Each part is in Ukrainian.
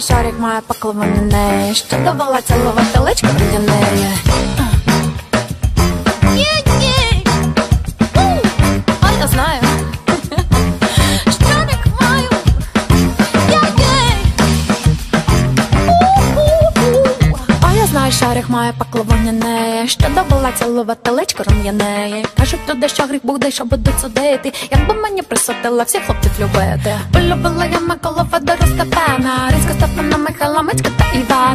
знаю, шарик має поклонене, що давала цілувати личко рудяне. Є-є. А я знаю. Шарик маю. Є-є. У-у-у. А я знаю, шарик має поклонене, що давала цілувати личко рум'яне. Кажуть люди, що гріх буде, що будуть судити. Якби мені присудила всіх хлопців любити. Полюбила я Микола Федора Степана,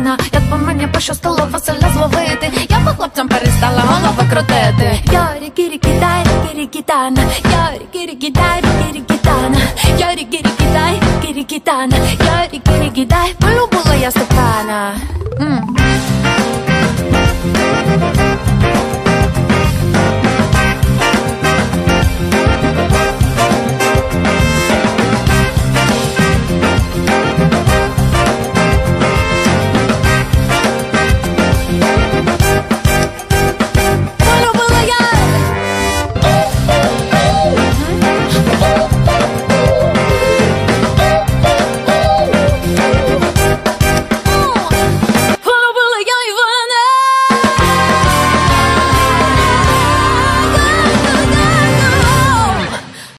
Івана. Якби мені пощастило Василя зловити, я би хлопцям перестала голови крутити. Йорі, кірі, кидай, кірі, кітана, Йорі, кірі, кидай, кірі, кітана, Йорі, кірі, кидай, кірі, кітана, Йорі, кірі, кидай, полюбила я Степана.